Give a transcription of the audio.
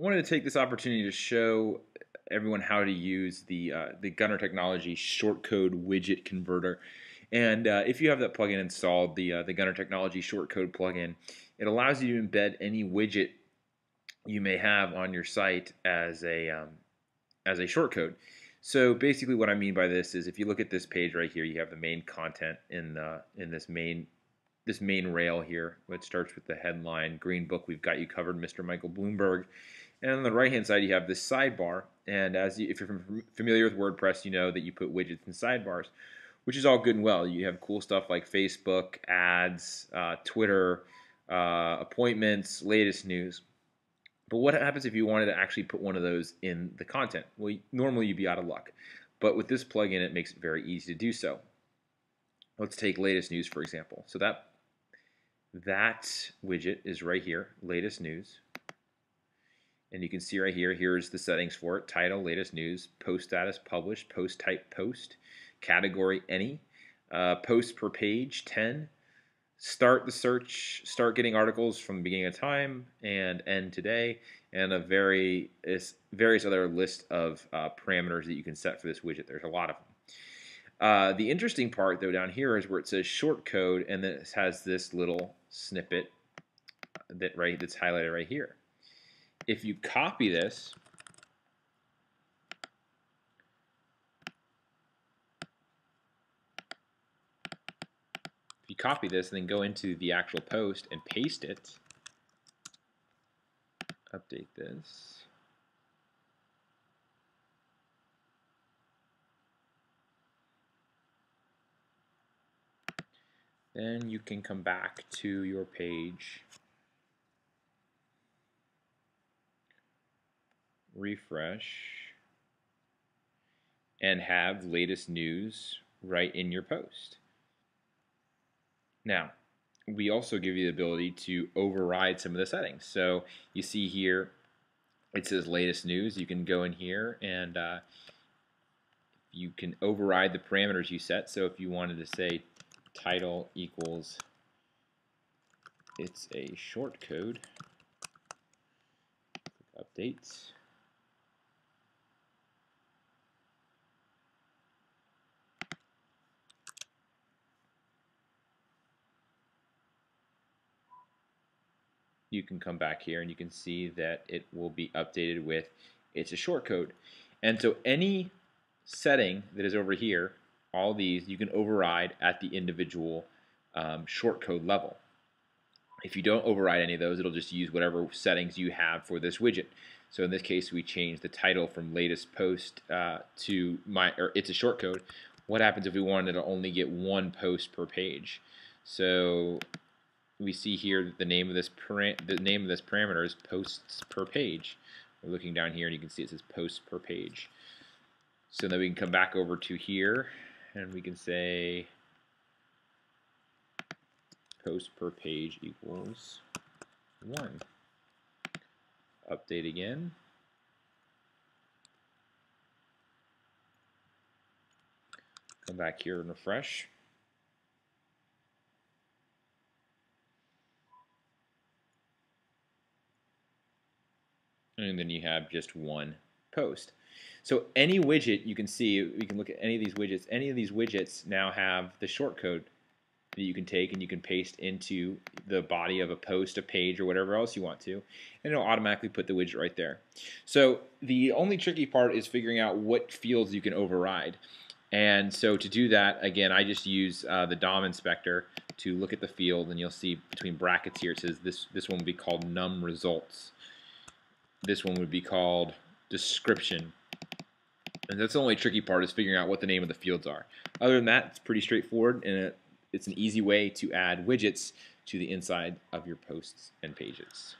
Wanted to take this opportunity to show everyone how to use the uh, the Gunner Technology shortcode widget converter. And uh, if you have that plugin installed, the uh, the Gunner Technology shortcode plugin, it allows you to embed any widget you may have on your site as a um, as a shortcode. So basically, what I mean by this is, if you look at this page right here, you have the main content in the in this main this main rail here, which starts with the headline, Green Book, We've Got You Covered, Mr. Michael Bloomberg. And on the right-hand side, you have this sidebar. And as you, if you're familiar with WordPress, you know that you put widgets in sidebars, which is all good and well. You have cool stuff like Facebook, ads, uh, Twitter, uh, appointments, latest news. But what happens if you wanted to actually put one of those in the content? Well, normally you'd be out of luck. But with this plugin, it makes it very easy to do so. Let's take latest news, for example. So that that widget is right here, latest news. And you can see right here, here's the settings for it. Title, latest news, post status, published, post type, post, category, any, uh, post per page, 10, start the search, start getting articles from the beginning of time and end today, and a very various other list of uh, parameters that you can set for this widget. There's a lot of them. Uh, the interesting part, though, down here is where it says short code, and then it has this little snippet that right that's highlighted right here. If you copy this, if you copy this and then go into the actual post and paste it, update this. Then you can come back to your page, refresh, and have latest news right in your post. Now, we also give you the ability to override some of the settings. So you see here, it says latest news. You can go in here and uh, you can override the parameters you set. So if you wanted to say title equals it's a short code updates you can come back here and you can see that it will be updated with it's a short code and so any setting that is over here all these you can override at the individual um, shortcode level. If you don't override any of those, it'll just use whatever settings you have for this widget. So in this case, we change the title from latest post uh, to my, or it's a shortcode. What happens if we wanted to only get one post per page? So we see here the name of this the name of this parameter is posts per page. We're looking down here and you can see it says posts per page. So then we can come back over to here and we can say post per page equals 1. Update again. Come back here and refresh. And then you have just one post. So any widget you can see, we can look at any of these widgets. Any of these widgets now have the shortcode that you can take and you can paste into the body of a post, a page, or whatever else you want to, and it'll automatically put the widget right there. So the only tricky part is figuring out what fields you can override. And so to do that, again, I just use uh, the DOM inspector to look at the field, and you'll see between brackets here it says this this one would be called num results. This one would be called description. And that's the only tricky part is figuring out what the name of the fields are. Other than that, it's pretty straightforward and it, it's an easy way to add widgets to the inside of your posts and pages.